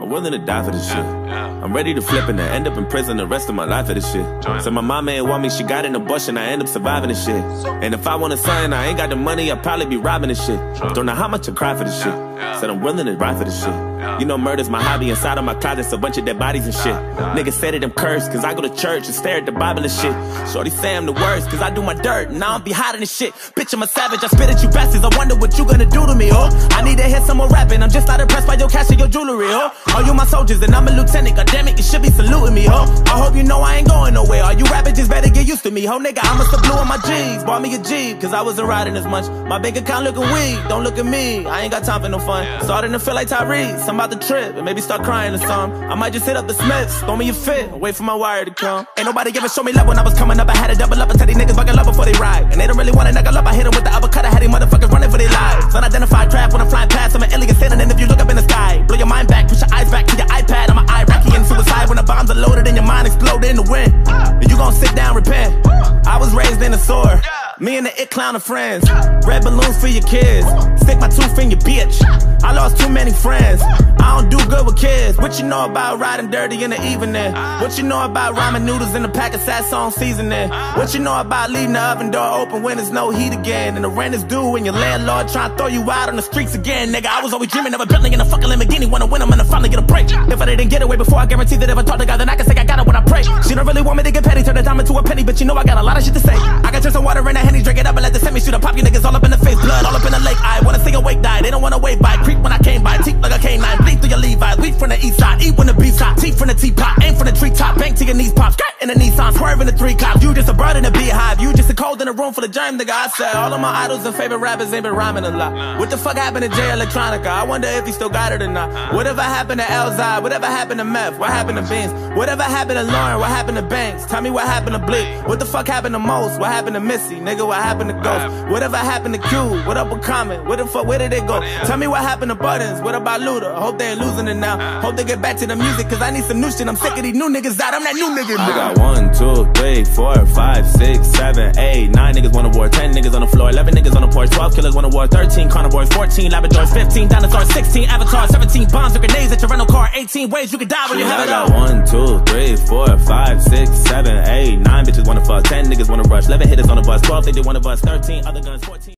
I'm willing to die for this shit. I'm ready to flip and end up in prison the rest of my life for this shit. So my mama ain't want me, she got an abortion, I end up surviving this shit. And if I want a son, I ain't got the money, I'd probably be robbing this shit. Don't know how much I cry for this shit. Said I'm willing to ride for this shit. You know murder's my hobby, inside of my closet's a bunch of dead bodies and shit. Niggas said that I'm cursed, cause I go to church and stare at the Bible and shit. Shorty say I'm the worst, cause I do my dirt, and I don't be hiding this shit. Bitch, I'm a savage, I spit at you bastards, I wonder what you gonna do to me, oh. I need to hear some more rapping, I'm just not impressed by your cash and your jewelry, oh. All you my soldiers, and I'm a lieutenant, god damn it, you should be saluting me, oh. I hope you know I to me, ho nigga, I'ma stop blue on my G's, bought me a Jeep, cause I wasn't riding as much. My bank account looking weak, don't look at me, I ain't got time for no fun. Starting to feel like Tyrese, I'm about to trip, and maybe start crying or something. I might just hit up the Smiths, throw me a fit, wait for my wire to come. Ain't nobody ever show me love when I was coming up, I had to double up. And tell these niggas buckle up before they ride. And they don't really wanna knuckle up, I hit them with Me and the it clown are friends. Red balloons for your kids. Stick my tooth in your bitch. I lost too many friends. I don't do good with kids. What you know about riding dirty in the evening? What you know about ramen noodles in a pack of Sasson seasoning? What you know about leaving the oven door open when there's no heat again? And the rent is due and your landlord trying to throw you out on the streets again, nigga. I was always dreaming of a building in a fucking Lamborghini. Wanna win them and I finally get a break. If I didn't get away before, I guarantee that if I talk to God, then I can say I I pray. She don't really want me to get petty, turn a dime into a penny, but you know I got a lot of shit to say. I can turn some water in a henny, drink it up and let the semi shoot up, pop you niggas all up in the face, blood all up in the lake. I wanna see awake die, they don't wanna wait by. Creep when I came by, teeth like a canine, bleed through your Levi's, weed from the east side, eat when the beats hot, teeth from the teapot, aim from the treetop, bank to your knees pop, skirt in the Nissan, in a room full of germ, nigga. I said all of my idols and favorite rappers ain't been rhyming a lot. What the fuck happened to Jay Electronica? I wonder if he still got it or not. Whatever happened to Elzai? Whatever happened to Meth? What happened to Beans? Whatever happened to Lauren? What happened to Banks? Tell me what happened to Bleak? What the fuck happened to Most? What happened to Missy? Nigga, what happened to Ghost? Whatever happened to Q? What up with Common? Where the fuck, where did they go? Tell me what happened to Buttons? What about Luda? Hope they ain't losing it now. Hope they get back to the music, cause I need some new shit. I'm sick of these new niggas out. I'm that new nigga I got one, two, three, four, five, six, seven, eight, nine niggas wanna war, ten niggas on the floor, eleven niggas on the porch, twelve killers wanna war, thirteen carnivores, fourteen labradors, fifteen dinosaurs, sixteen avatars, seventeen bombs or grenades at your rental car, eighteen ways you could die when you have it got all. one, two, three, four, five, six, seven, eight, nine bitches wanna fuck, ten niggas wanna rush, eleven hitters on the bus, twelve they did wanna bust, thirteen other guns, fourteen.